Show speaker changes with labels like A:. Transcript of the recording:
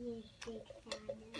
A: 继续สิ